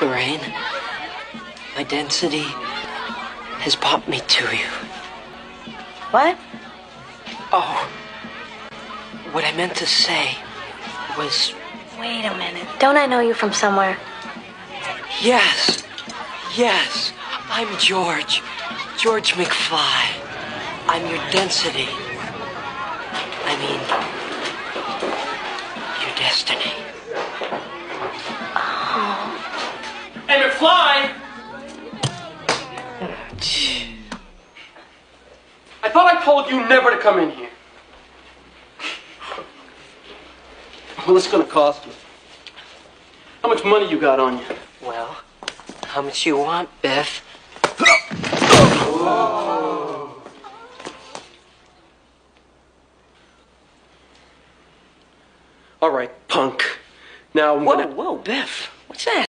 Lorraine, my density has brought me to you. What? Oh, what I meant to say was Wait a minute. Don't I know you from somewhere? yes, yes, I'm George, George McFly. I'm your density. I mean, your destiny. McFly! I thought I told you never to come in here. Well, it's gonna cost you. How much money you got on you? Well, how much you want, Biff? All right, punk. Now I'm Whoa, gonna. whoa, Biff. What's that?